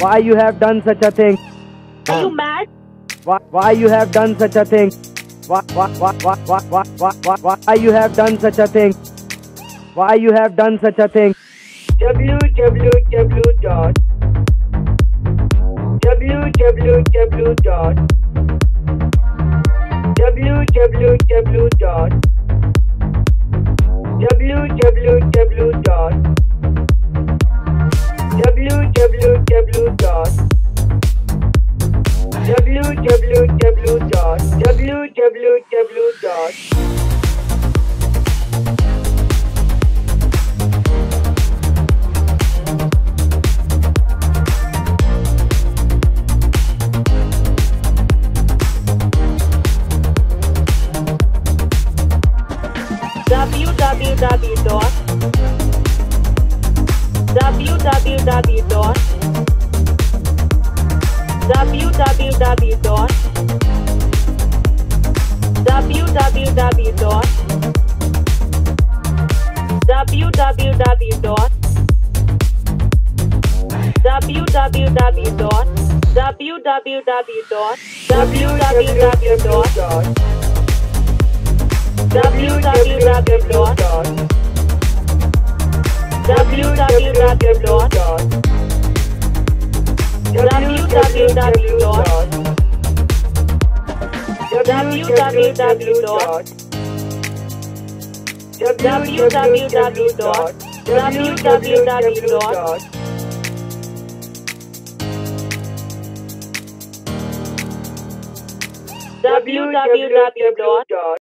Why you have done such a thing? Are you mad? Why, why you have done such a thing? Why, why, why, why, why, why, why, why, why you have done such a thing? Why you have done such a thing? www dot www dot www dot www www.www.www. www dot www dot www www